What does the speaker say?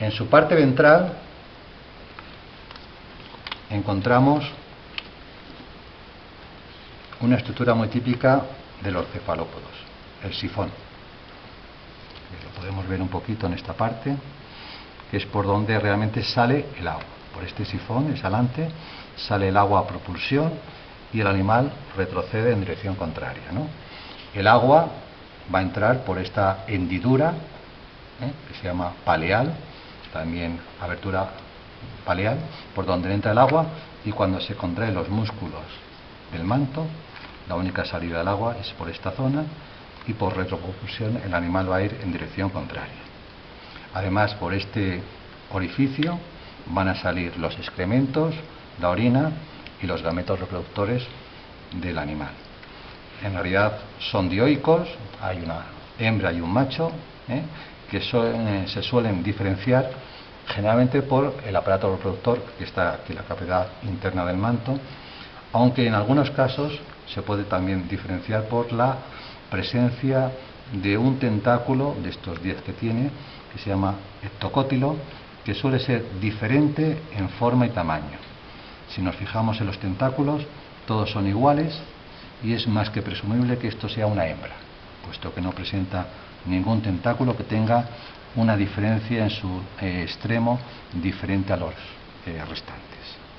En su parte ventral encontramos una estructura muy típica de los cefalópodos, el sifón. Lo podemos ver un poquito en esta parte, que es por donde realmente sale el agua. Por este sifón, es adelante, sale el agua a propulsión y el animal retrocede en dirección contraria. El agua va a entrar por esta hendidura, ¿eh? que se llama paleal, también abertura paleal, por donde entra el agua y cuando se contraen los músculos del manto, la única salida del agua es por esta zona y por retropropulsión el animal va a ir en dirección contraria. Además, por este orificio van a salir los excrementos, la orina y los gametos reproductores del animal. En realidad son dioicos, hay una hembra y un macho, ¿eh? Que eh, se suelen diferenciar generalmente por el aparato reproductor que está aquí, la cavidad interna del manto, aunque en algunos casos se puede también diferenciar por la presencia de un tentáculo de estos 10 que tiene, que se llama ectocótilo, que suele ser diferente en forma y tamaño. Si nos fijamos en los tentáculos, todos son iguales y es más que presumible que esto sea una hembra, puesto que no presenta ningún tentáculo que tenga una diferencia en su eh, extremo diferente a los eh, restantes.